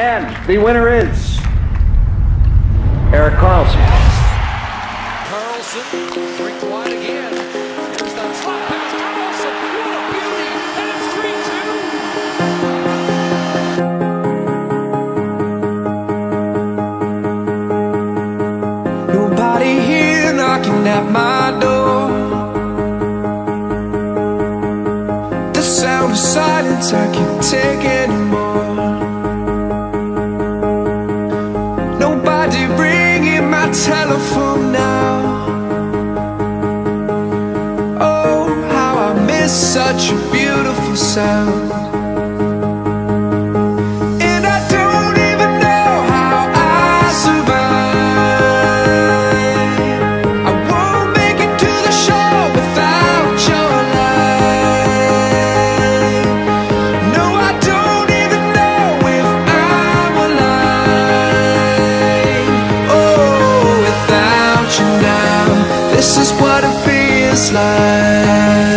And the winner is Eric Carlson. Karlsson, drink wide again. Here's that slap pass. Karlsson, what a beauty. And it's 3-2. Nobody here knocking at my door. The sound of silence I can't take anymore. Telephone now. Oh, how I miss such a beautiful this is what it feels like.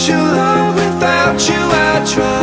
Without love, without you, I try.